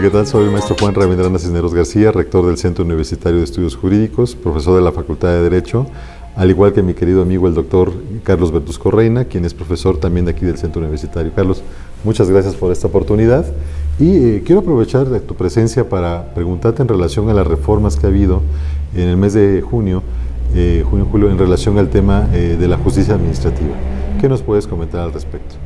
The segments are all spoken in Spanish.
¿Qué tal? Soy el maestro Juan Ravindrana Cisneros García, rector del Centro Universitario de Estudios Jurídicos, profesor de la Facultad de Derecho, al igual que mi querido amigo el doctor Carlos Bertusco Reina, quien es profesor también de aquí del Centro Universitario. Carlos, muchas gracias por esta oportunidad y eh, quiero aprovechar de tu presencia para preguntarte en relación a las reformas que ha habido en el mes de junio, eh, junio-julio, en relación al tema eh, de la justicia administrativa. ¿Qué nos puedes comentar al respecto?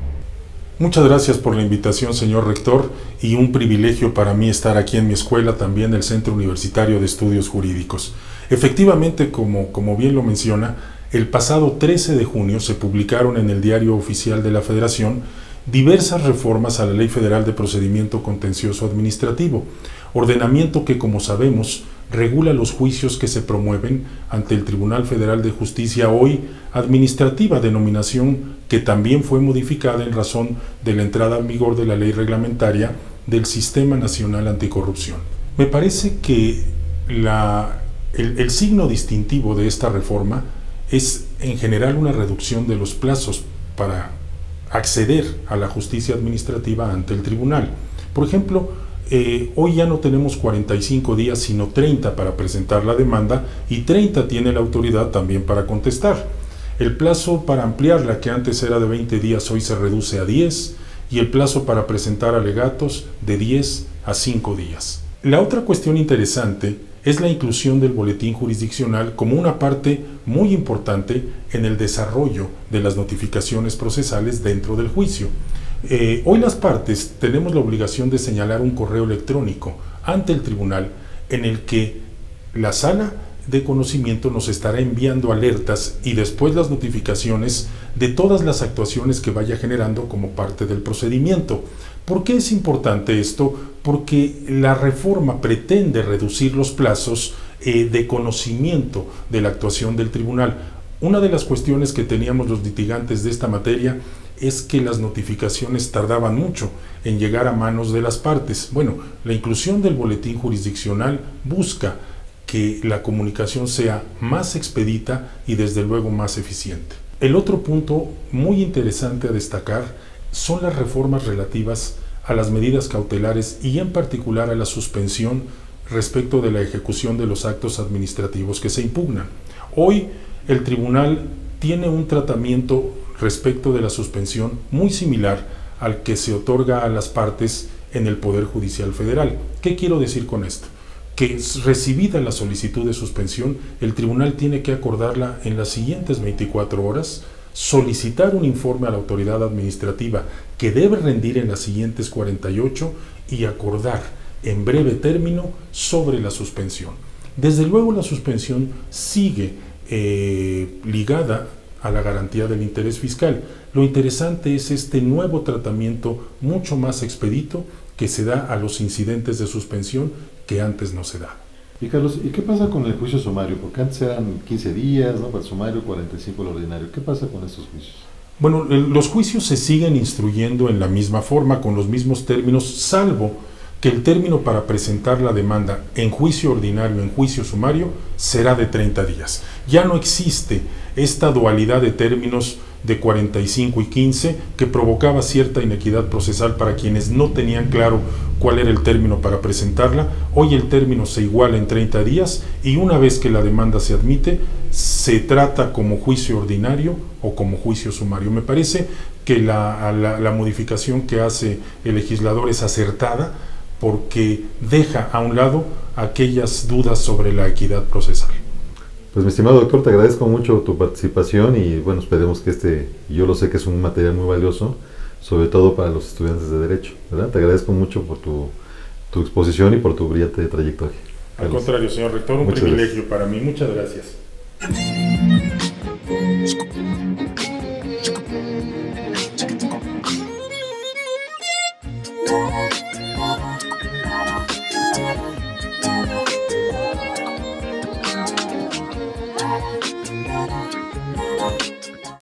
Muchas gracias por la invitación, señor rector, y un privilegio para mí estar aquí en mi escuela, también el Centro Universitario de Estudios Jurídicos. Efectivamente, como, como bien lo menciona, el pasado 13 de junio se publicaron en el Diario Oficial de la Federación diversas reformas a la Ley Federal de Procedimiento Contencioso Administrativo, ordenamiento que, como sabemos, regula los juicios que se promueven ante el Tribunal Federal de Justicia hoy administrativa, denominación que también fue modificada en razón de la entrada en vigor de la ley reglamentaria del Sistema Nacional Anticorrupción. Me parece que la, el, el signo distintivo de esta reforma es en general una reducción de los plazos para acceder a la justicia administrativa ante el tribunal. Por ejemplo, eh, hoy ya no tenemos 45 días, sino 30 para presentar la demanda y 30 tiene la autoridad también para contestar. El plazo para ampliarla, que antes era de 20 días, hoy se reduce a 10 y el plazo para presentar alegatos de 10 a 5 días. La otra cuestión interesante es la inclusión del boletín jurisdiccional como una parte muy importante en el desarrollo de las notificaciones procesales dentro del juicio. Eh, hoy las partes tenemos la obligación de señalar un correo electrónico ante el tribunal en el que la sala de conocimiento nos estará enviando alertas y después las notificaciones de todas las actuaciones que vaya generando como parte del procedimiento. ¿Por qué es importante esto? Porque la reforma pretende reducir los plazos eh, de conocimiento de la actuación del tribunal. Una de las cuestiones que teníamos los litigantes de esta materia es que las notificaciones tardaban mucho en llegar a manos de las partes. Bueno, la inclusión del boletín jurisdiccional busca que la comunicación sea más expedita y desde luego más eficiente. El otro punto muy interesante a destacar son las reformas relativas a las medidas cautelares y en particular a la suspensión respecto de la ejecución de los actos administrativos que se impugnan. Hoy el tribunal tiene un tratamiento respecto de la suspensión muy similar al que se otorga a las partes en el Poder Judicial Federal. ¿Qué quiero decir con esto? Que recibida la solicitud de suspensión, el tribunal tiene que acordarla en las siguientes 24 horas, solicitar un informe a la autoridad administrativa que debe rendir en las siguientes 48 y acordar en breve término sobre la suspensión. Desde luego la suspensión sigue eh, ligada a la garantía del interés fiscal. Lo interesante es este nuevo tratamiento mucho más expedito que se da a los incidentes de suspensión que antes no se da. Y Carlos, ¿y qué pasa con el juicio sumario? Porque antes eran 15 días, ¿no? Para el sumario, 45 el ordinario. ¿Qué pasa con estos juicios? Bueno, los juicios se siguen instruyendo en la misma forma, con los mismos términos, salvo que el término para presentar la demanda en juicio ordinario, en juicio sumario, será de 30 días. Ya no existe esta dualidad de términos de 45 y 15 que provocaba cierta inequidad procesal para quienes no tenían claro cuál era el término para presentarla. Hoy el término se iguala en 30 días y una vez que la demanda se admite, se trata como juicio ordinario o como juicio sumario. Me parece que la, la modificación que hace el legislador es acertada porque deja a un lado aquellas dudas sobre la equidad procesal. Pues mi estimado doctor, te agradezco mucho tu participación y bueno, esperemos que este, yo lo sé que es un material muy valioso, sobre todo para los estudiantes de Derecho, ¿verdad? Te agradezco mucho por tu, tu exposición y por tu brillante trayectoria. Al contrario, señor rector, un privilegio para mí. Muchas gracias.